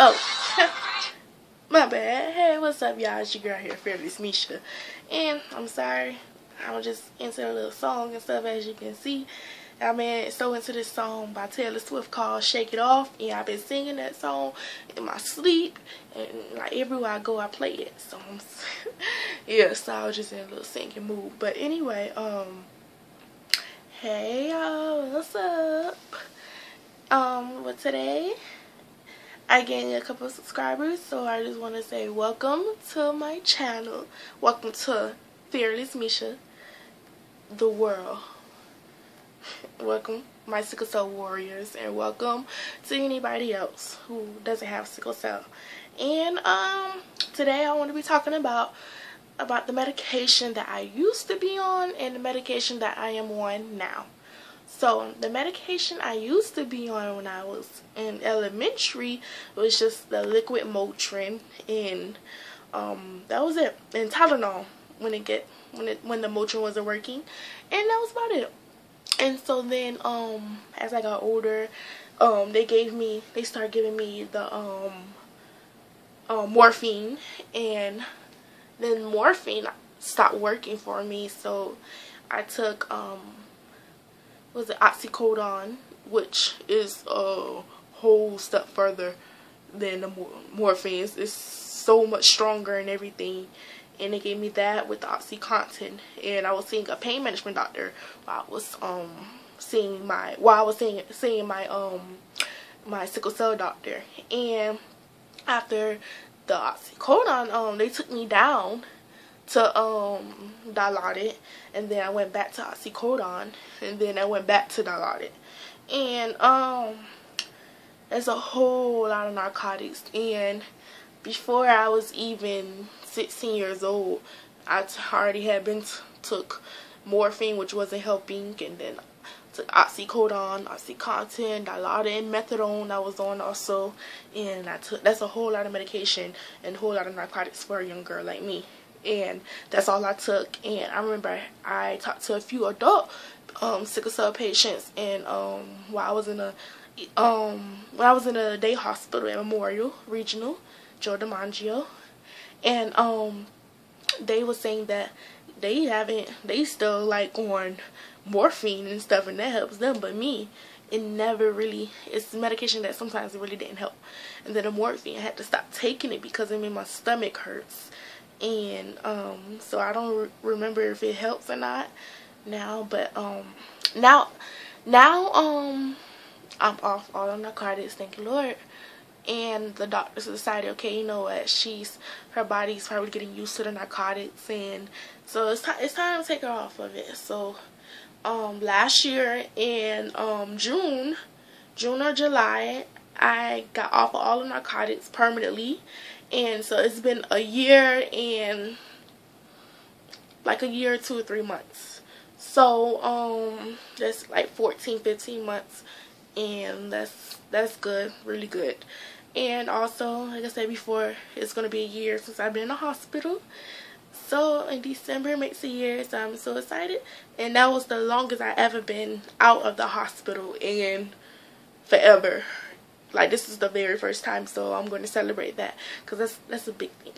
Oh, my bad. Hey, what's up, y'all? It's your girl here, Fearless Meshi. And I'm sorry, I was just into a little song and stuff, as you can see. I mean, so into this song by Taylor Swift called Shake It Off. And I've been singing that song in my sleep. And like everywhere I go, I play it. So, I'm, yeah, so I was just in a little singing mood. But anyway, um, hey y'all, what's up? Um, what today? I gained a couple subscribers, so I just want to say welcome to my channel. Welcome to Fearless Meshi, the world welcome my sickle cell warriors and welcome to anybody else who doesn't have sickle cell. And um today I want to be talking about about the medication that I used to be on and the medication that I am on now. So the medication I used to be on when I was in elementary was just the liquid Motrin and um that was it. And Tylenol when it get when it when the Motrin wasn't working. And that was about it and so then um as I got older um they gave me they started giving me the um uh, morphine. And then morphine stopped working for me. So I took um was it oxycodone which is a whole step further than the morphine. It's, it's so much stronger and everything and they gave me that with the oxycontin. And i was seeing a pain management doctor while i was um seeing my while i was seeing seeing my um my sickle cell doctor. And after the oxycodone um they took me down to um dilaudid. And then i went back to oxycodone. And then i went back to dilaudid. And um there's a whole lot of narcotics. And before I was even 16 years old, I already had been took morphine, which wasn't helping, and then took oxycodone, oxycontin, dilaudid, methadone I was on also, and I took that's a whole lot of medication and a whole lot of narcotics for a young girl like me, and that's all I took. And I remember I talked to a few adult um, sickle cell patients, and um, while I was in a um, when I was in a day hospital at Memorial Regional, Joe DiMaggio, and um, they were saying that they haven't, they still like on morphine and stuff, and that helps them. But me, it never really. It's medication that sometimes it really didn't help. And then the morphine, I had to stop taking it because it made my stomach hurts, and um, so I don't re remember if it helps or not now. But um, now, now um, I'm off all narcotics. Thank you, Lord and the doctors decided okay you know what she's her body's probably getting used to the narcotics and so it's, it's time to take her off of it. So um last year in um June June or July I got off of all the narcotics permanently and so it's been a year and like a year two or three months. So um that's like 14 15 months and that's that's good really good and also like I said before it's gonna be a year since I've been in the hospital. So in December makes a year so I'm so excited. And that was the longest I ever been out of the hospital in forever. Like this is the very first time so I'm going to celebrate that because that's that's a big thing.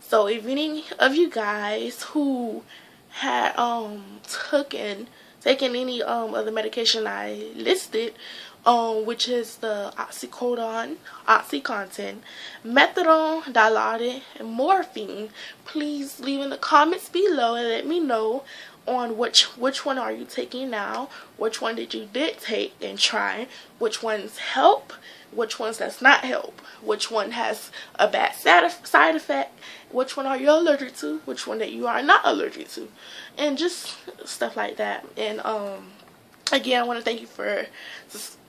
So if any of you guys who had um taken taken any um of the medication I listed um, which is the oxycodone, oxycontin, methadone, dilaudid, and morphine. Please leave in the comments below and let me know on which which one are you taking now, which one did you did take and try, which ones help, which ones does not help, which one has a bad side effect, which one are you allergic to, which one that you are not allergic to, and just stuff like that. And um, again, I want to thank you for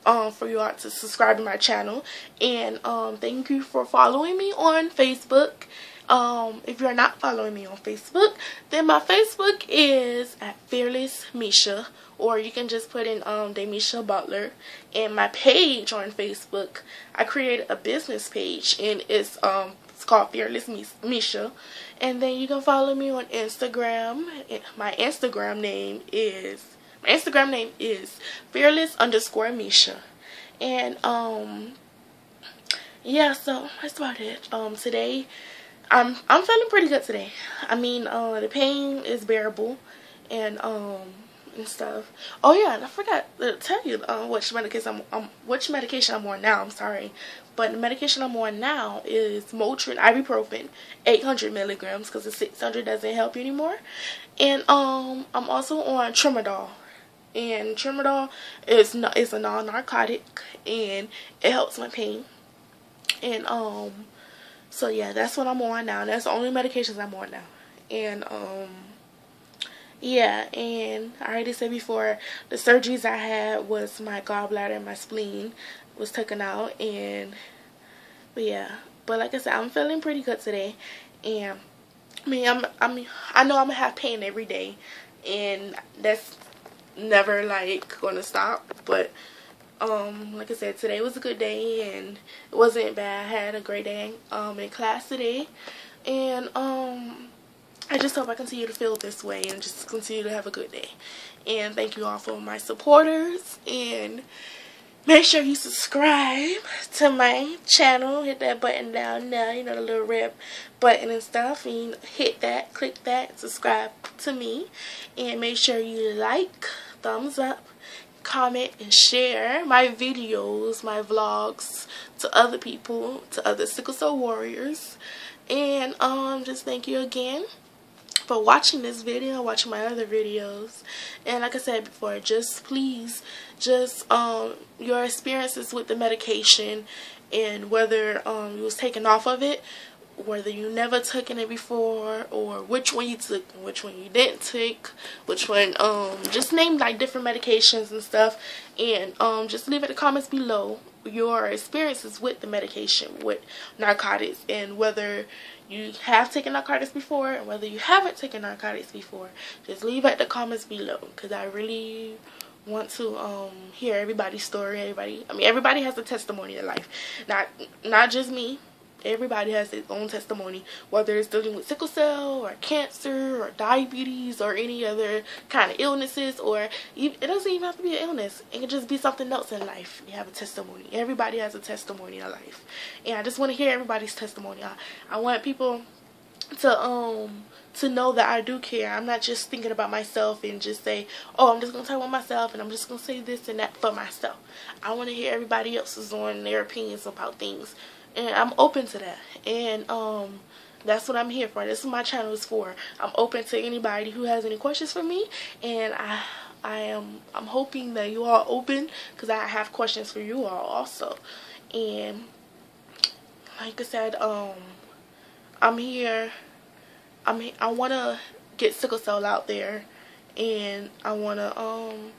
um, for you all to subscribe to my channel. And um, thank you for following me on Facebook. Um, if you're not following me on Facebook, then my Facebook is at Fearless Meshi. Or you can just put in um, Dameshi Butler. And my page on Facebook, I created a business page. And it's um, It's called Fearless Meshi. And then you can follow me on Instagram. My Instagram name is my Instagram name is fearless underscore Meshi. And um yeah, so that's about it. Um today I'm I'm feeling pretty good today. I mean uh the pain is bearable and um and stuff. Oh yeah, and I forgot to tell you uh, which medication I'm um, which medication I'm on now. I'm sorry, but the medication I'm on now is Motrin ibuprofen, 800 milligrams, because the 600 doesn't help you anymore. And um, I'm also on Tramadol, and Tramadol is not is a non-narcotic, and it helps my pain. And um, so yeah, that's what I'm on now. That's the only medications I'm on now, and um yeah and i already said before the surgeries i had was my gallbladder and my spleen was taken out and but yeah but like i said i'm feeling pretty good today and i mean i'm i mean i know i'm gonna have pain every day and that's never like gonna stop but um like i said today was a good day and it wasn't bad i had a great day um in class today and um I just hope I continue to feel this way and just continue to have a good day. And thank you all for my supporters. And make sure you subscribe to my channel. Hit that button down now, you know, the little red button and stuff. And hit that, click that, subscribe to me. And make sure you like, thumbs up, comment, and share my videos, my vlogs to other people, to other sickle cell warriors. And um, just thank you again for watching this video watching my other videos. And like I said before just please just um your experiences with the medication and whether um you was taken off of it whether you never taken it before or which one you took which one you didn't take which one um just name like different medications and stuff. And um just leave it in the comments below your experiences with the medication with narcotics and whether you have taken narcotics before and whether you haven't taken narcotics before just leave at the comments below because i really want to um hear everybody's story everybody i mean everybody has a testimony in life not not just me everybody has their own testimony whether it's dealing with sickle cell or cancer or diabetes or any other kind of illnesses or it doesn't even have to be an illness. It can just be something else in life. You have a testimony. Everybody has a testimony in life. And i just want to hear everybody's testimony. I, I want people to um to know that I do care. I'm not just thinking about myself and just say, oh, I'm just going to talk about myself and I'm just going to say this and that for myself. I want to hear everybody else's on their opinions about things and I'm open to that. And um, that's what I'm here for. This is my channel is for. I'm open to anybody who has any questions for me, and I I am I'm hoping that you all open because I have questions for you all also. And like I said, um, I'm here. I want to get sickle cell out there, and I want to um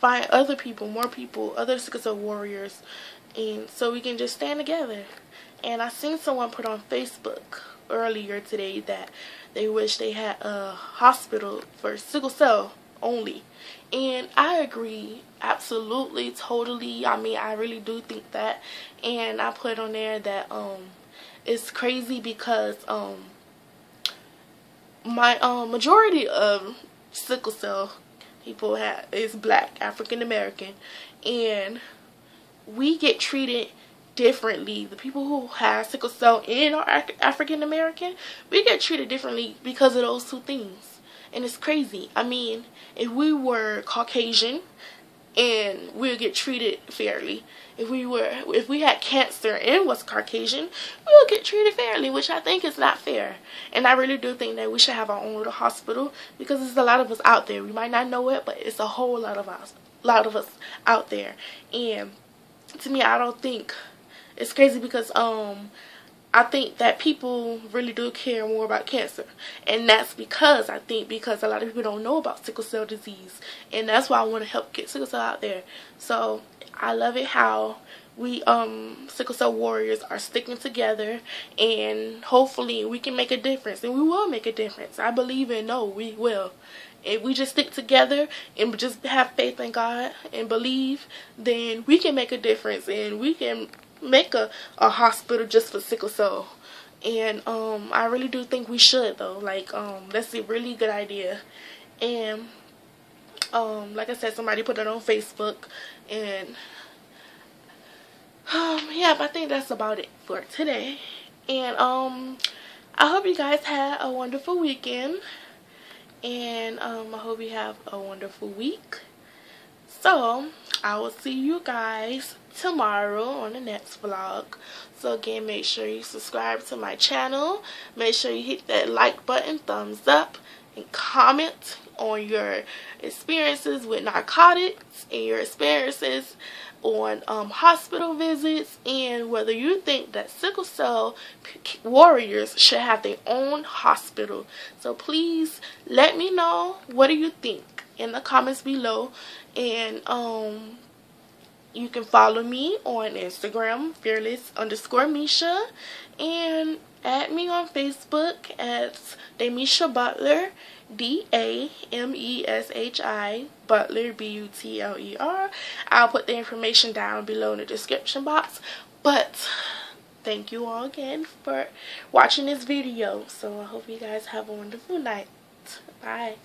find other people, more people, other sickle cell warriors, and so we can just stand together. And I seen someone put on Facebook earlier today that they wish they had a hospital for sickle cell only. And I agree absolutely, totally. I mean, I really do think that. And I put on there that um it's crazy because um my um majority of sickle cell people have is black, African American, and we get treated differently. The people who have sickle cell and are African American, we get treated differently because of those two things. And it's crazy. I mean, if we were Caucasian and we would get treated fairly. If we were, if we had cancer and was Caucasian, we would get treated fairly, which I think is not fair. And I really do think that we should have our own little hospital because there's a lot of us out there. We might not know it, but it's a whole lot of us, lot of us out there. And to me, I don't think it's crazy because um I think that people really do care more about cancer. And that's because I think because a lot of people don't know about sickle cell disease. And that's why I want to help get sickle cell out there. So I love it how we um sickle cell warriors are sticking together and hopefully we can make a difference and we will make a difference. I believe in no, we will. If we just stick together and just have faith in God and believe, then we can make a difference and we can make a, a hospital just for sickle cell. And um I really do think we should though. Like um that's a really good idea. And um like I said somebody put it on Facebook and um yeah I think that's about it for today. And um I hope you guys had a wonderful weekend and um I hope you have a wonderful week so I will see you guys tomorrow on the next vlog. So again, make sure you subscribe to my channel. Make sure you hit that like button, thumbs up, and comment on your experiences with narcotics and your experiences on um, hospital visits and whether you think that sickle cell warriors should have their own hospital. So please let me know what do you think in the comments below and um you can follow me on Instagram, fearless underscore Meshi, and add me on Facebook at Dameshi Butler, D A M E S H I Butler, B U T L E R. I'll put the information down below in the description box. But thank you all again for watching this video. So I hope you guys have a wonderful night. Bye.